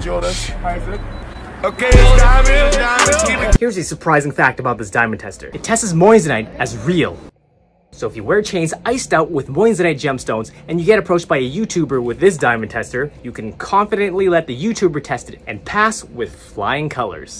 Jonas. Isaac. Okay, diamond, diamond. Here's a surprising fact about this diamond tester. It tests moissanite as real. So if you wear chains iced out with moissanite gemstones and you get approached by a YouTuber with this diamond tester, you can confidently let the YouTuber test it and pass with flying colors.